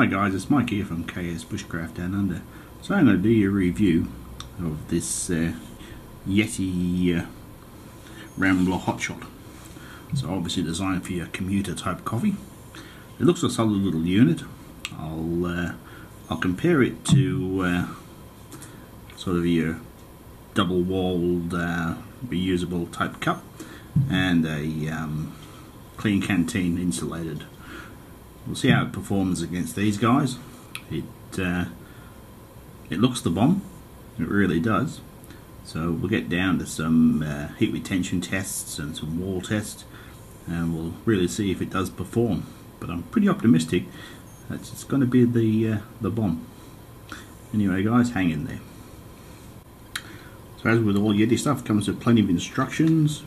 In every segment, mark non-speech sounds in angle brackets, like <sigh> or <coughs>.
Hi guys, it's Mike here from KS Bushcraft Down Under. So I'm going to do a review of this uh, Yeti uh, Rambler Hotshot. So obviously designed for your commuter type coffee. It looks a solid little unit. I'll uh, I'll compare it to uh, sort of your double walled uh, reusable type cup and a um, Klean Kanteen insulated We'll see how it performs against these guys. It uh, it looks the bomb. It really does. So we'll get down to some uh, heat retention tests and some wall tests and we'll really see if it does perform. But I'm pretty optimistic that it's going to be the, uh, the bomb. Anyway guys, hang in there. So as with all Yeti stuff, comes with plenty of instructions,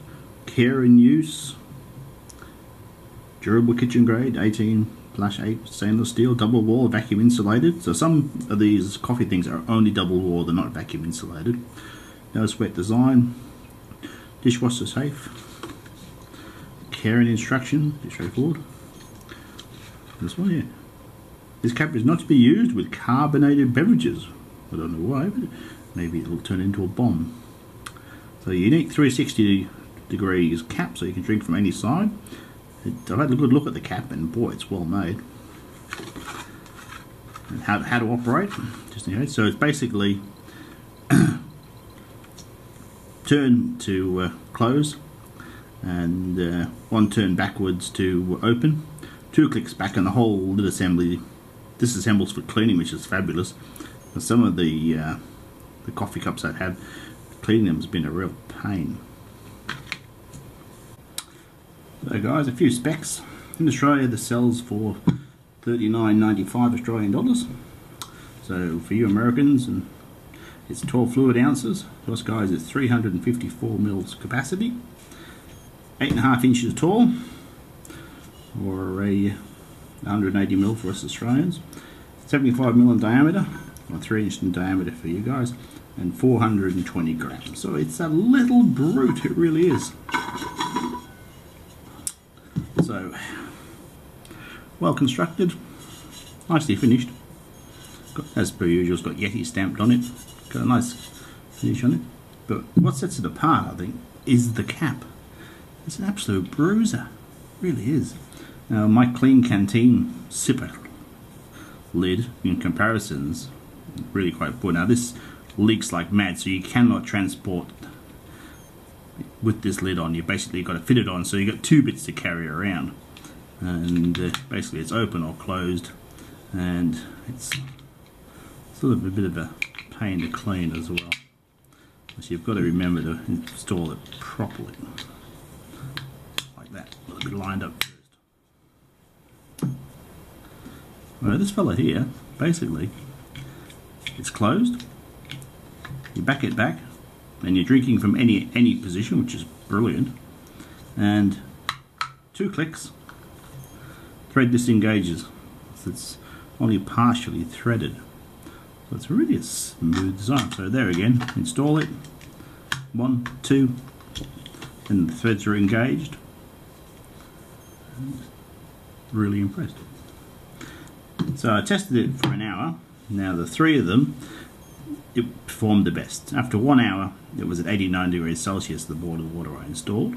care and use, durable kitchen grade, 18 Plus 8 stainless steel, double wall, vacuum insulated. So some of these coffee things are only double wall, they're not vacuum insulated. No sweat design, dishwasher safe, caring instruction, pretty straightforward. This one here. This cap is not to be used with carbonated beverages. I don't know why, but maybe it'll turn into a bomb. So unique 360 degrees cap so you can drink from any side. I've had a good look at the cap and boy it's well made. And how, how to operate, just. So it's basically <coughs> turn to uh, close and uh, one turn backwards to open. Two clicks back and the whole lid assembly disassembles for cleaning which is fabulous. And some of the uh, the coffee cups I've had cleaning them has been a real pain. So guys, a few specs. In Australia this sells for 39.95 Australian dollars. So for you Americans, and it's 12 fluid ounces. For us guys, it's 354 mils capacity, eight and a half inches tall, or a 180 mil for us Australians. 75 mil in diameter, or three inches in diameter for you guys, and 420 grams. So it's a little brute, it really is. So, well constructed, nicely finished. Got, as per usual, it's got Yeti stamped on it. Got a nice finish on it. But what sets it apart, I think, is the cap. It's an absolute bruiser. It really is. Now, my Klean Kanteen sipper lid, in comparisons, really quite poor. Now, this leaks like mad, so you cannot transport with this lid on. You basically got to fit it on, so you got two bits to carry around, and uh, basically it's open or closed, and it's sort of a bit of a pain to clean as well. So you've got to remember to install it properly, like that, a little bit lined up first. Well, this fella here, basically, it's closed. You back it back, and you're drinking from any any position which is brilliant. And two clicks. Thread disengages. So it's only partially threaded. So it's really a smooth design. So there again install it. One two and the threads are engaged. Really impressed. So I tested it for an hour. Now the three of them it performed the best. After one hour, it was at 89 degrees Celsius, the board of water I installed.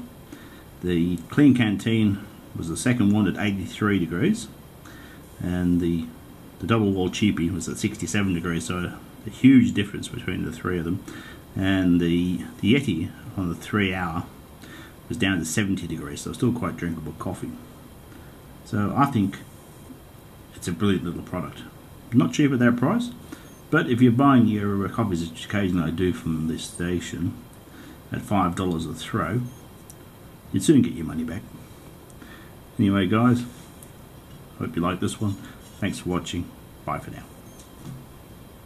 The Klean Kanteen was the second one at 83 degrees, and the, the double wall cheapie was at 67 degrees, so a huge difference between the three of them. And the, the Yeti on the three hour was down to 70 degrees, so still quite drinkable coffee. So I think it's a brilliant little product. Not cheap at that price, but if you're buying your copies, which occasionally I do from this station, at $5 a throw, you'd soon get your money back. Anyway guys, hope you like this one. Thanks for watching. Bye for now.